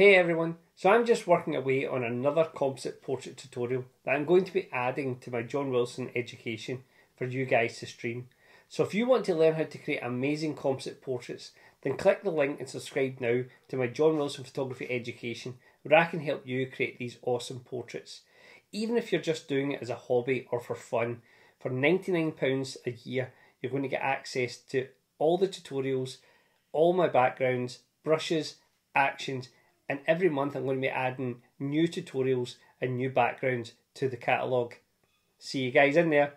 Hey everyone, so I'm just working away on another composite portrait tutorial that I'm going to be adding to my John Wilson education for you guys to stream. So if you want to learn how to create amazing composite portraits, then click the link and subscribe now to my John Wilson photography education where I can help you create these awesome portraits. Even if you're just doing it as a hobby or for fun, for £99 a year, you're going to get access to all the tutorials, all my backgrounds, brushes, actions, and every month I'm going to be adding new tutorials and new backgrounds to the catalogue. See you guys in there.